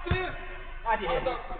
Aç ortayı. Hadi.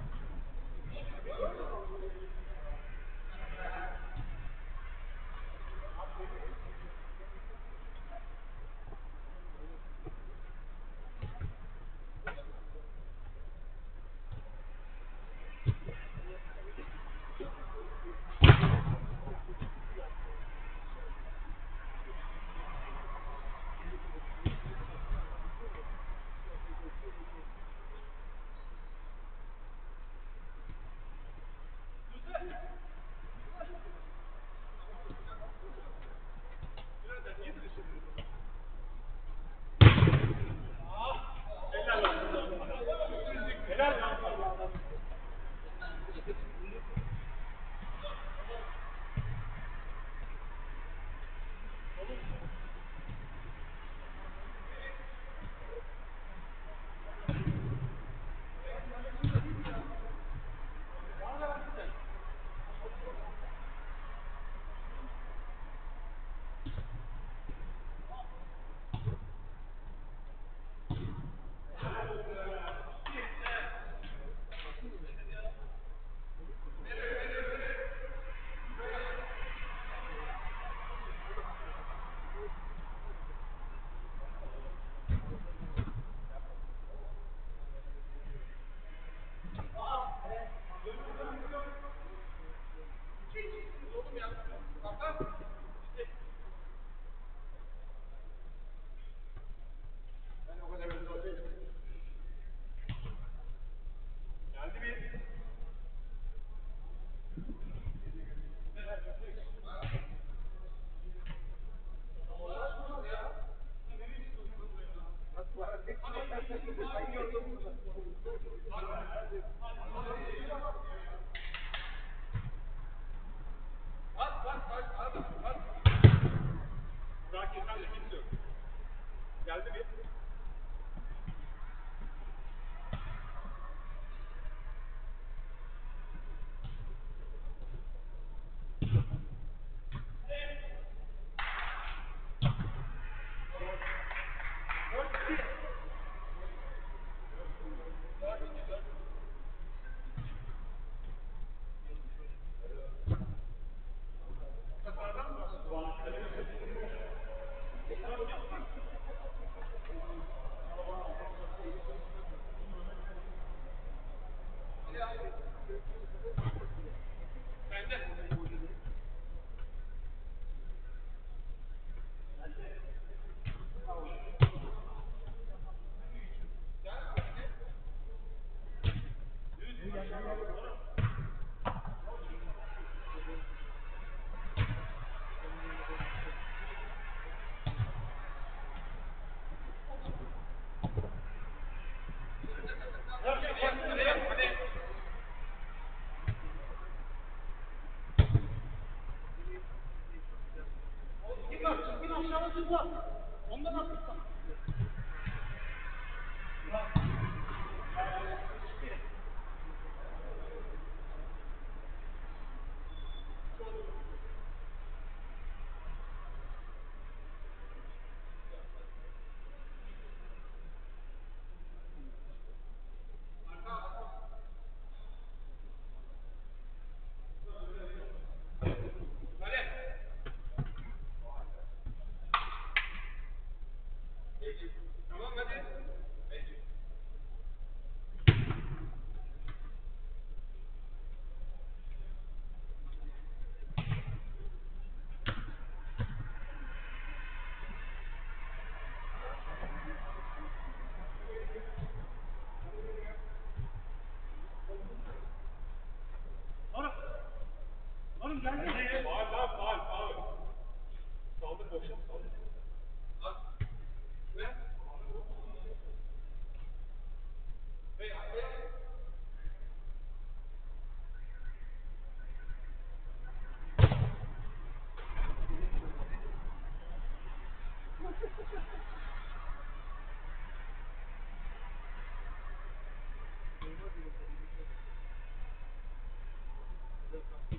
Ha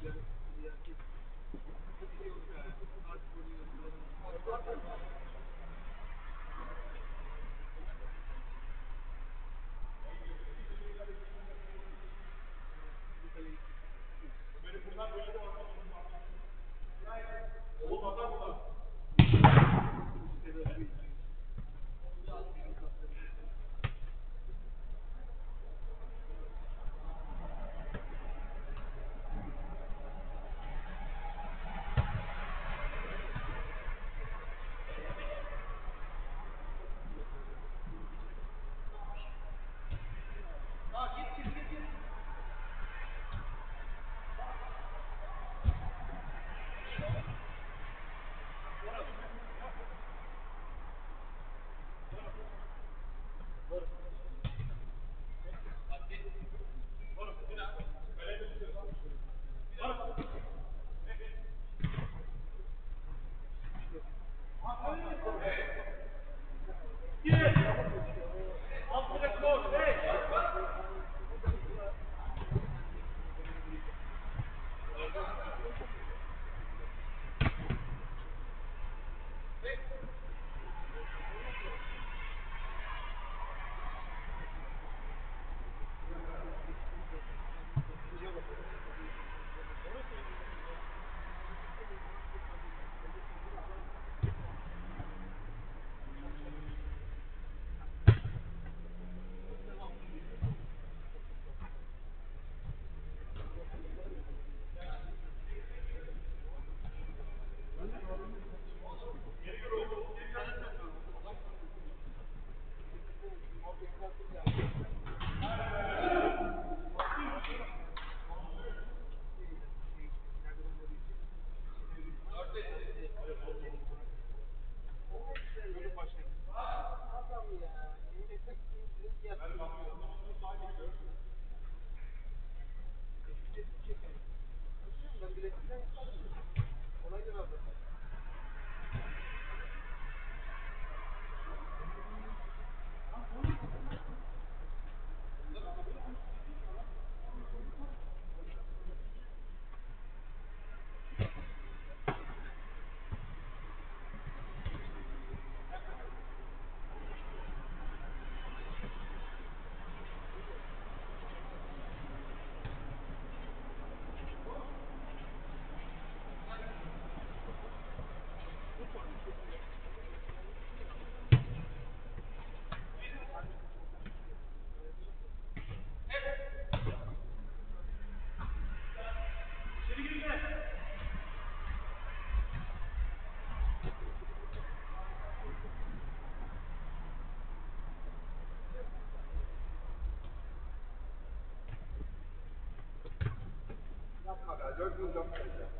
Deus abençoe.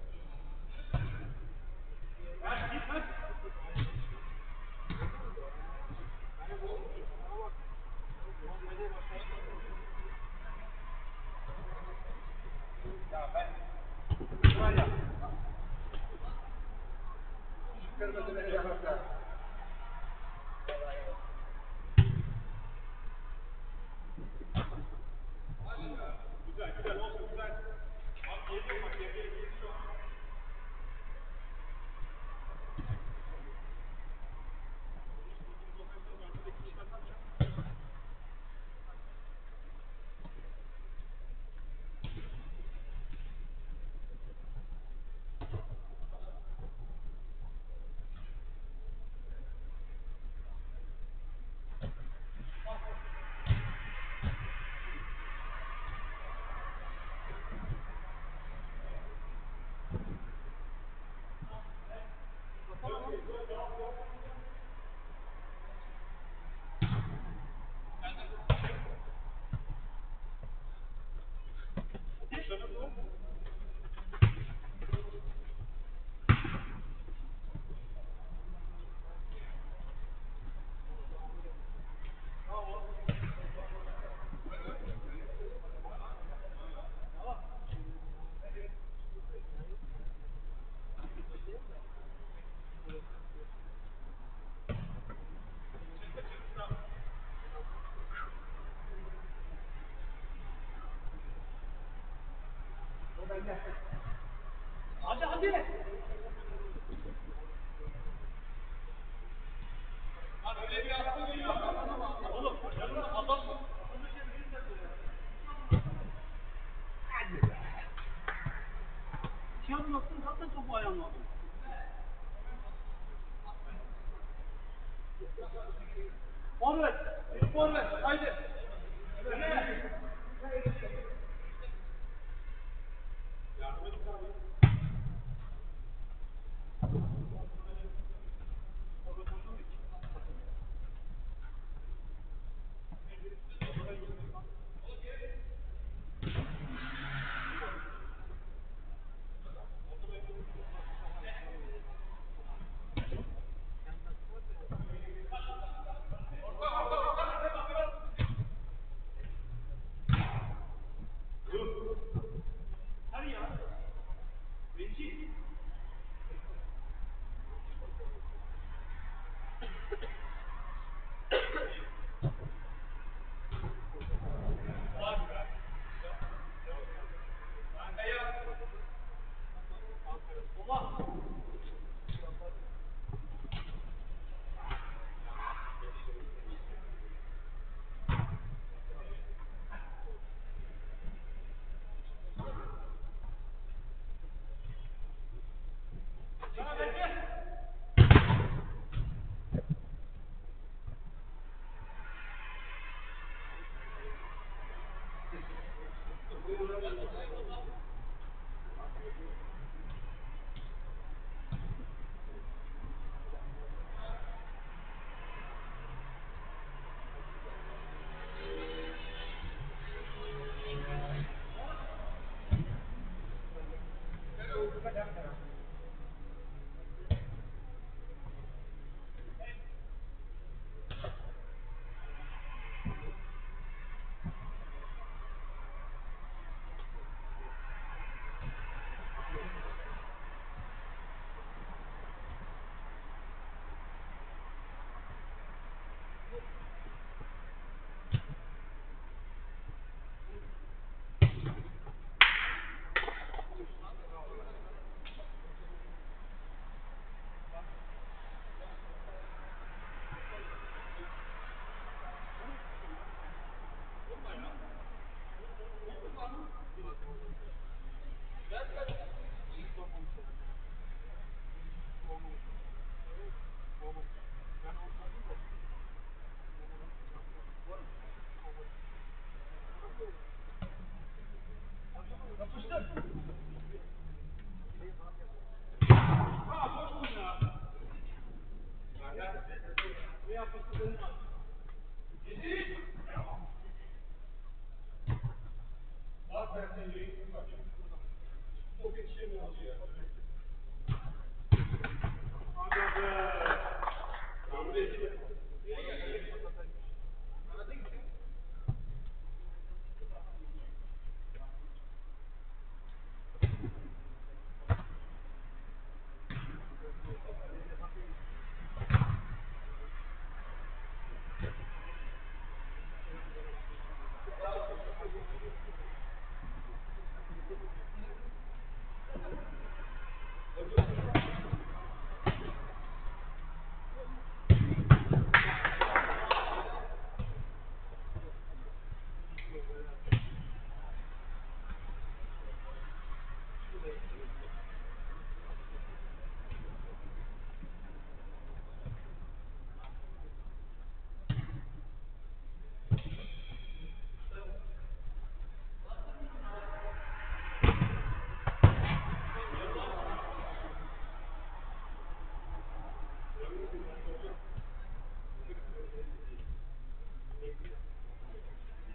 Hadi hadi. Lan öyle bir aslında geliyor. Oğlum yanına adam mı? Şey yapmazsın zaten topu ayağına alıyor. Forvet. Forvet. Haydi.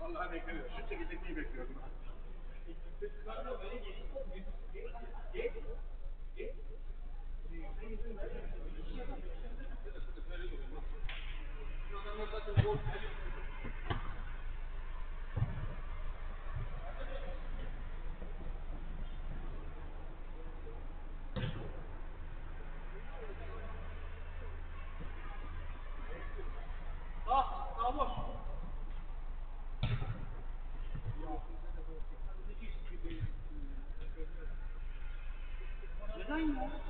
Vallahi bekliyorum. Şu çekecekliği bekliyorum. Sağ, sağ Neden ya?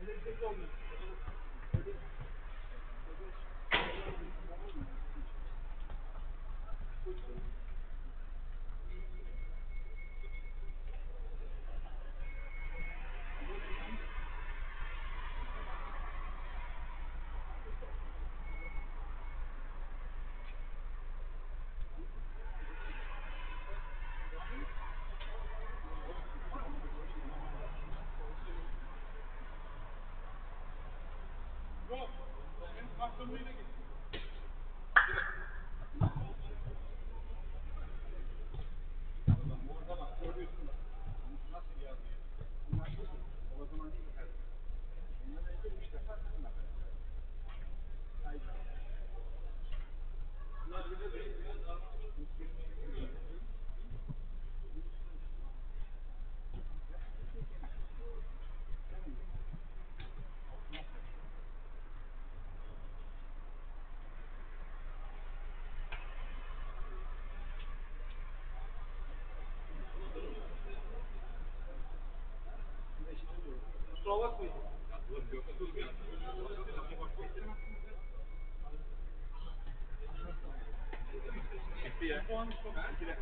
Öyle bir şey olmuyor. Yok. Benim kartımıyla git. Git.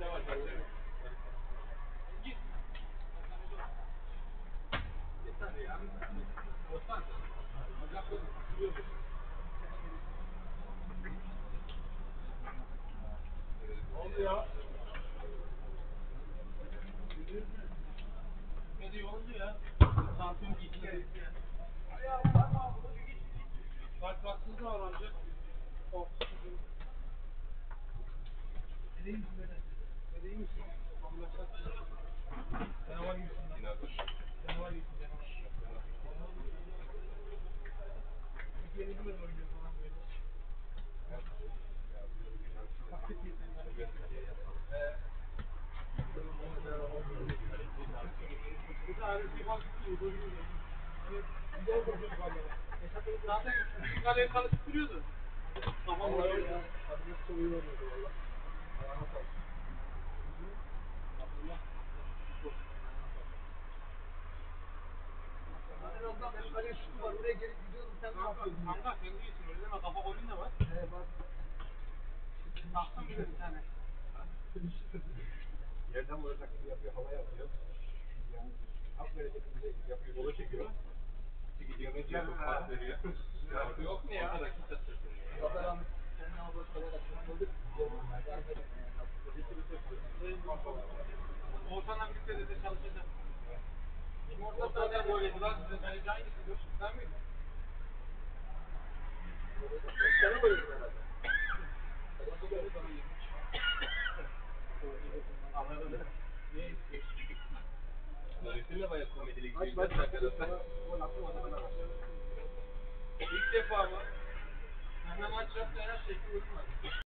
Kanka sen değilsin öyle deme kafa golün de var. He bak. Taktım bir de bir tane. Yerden vuracak gibi yapıyor, havaya atıyor. Yani hak bereketinde yapıyor, yola çekiyor. Gidiyor, gidiyor, pas veriyor. Yok mu ya? Rakip de sırtını. Bakalım. Sen ne olur kadar açılmadı. Oğuzhan'la birlikte de de çalışacağız. Sahada gol yedi lan sizin kaleci hangisi? Sen miydin? Sana böyle herhalde. Anladım. Ne istiyorsun? Resim de bayağı komedili gidiyor. Arkadaşlar. adamına bak. İlk defa mı? Senden maç yaptı her şey ki uyumadı.